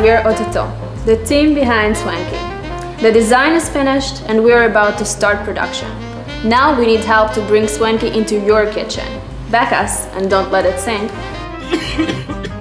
we're OTOTO, the team behind Swanky. The design is finished and we're about to start production. Now we need help to bring Swanky into your kitchen. Back us and don't let it sink.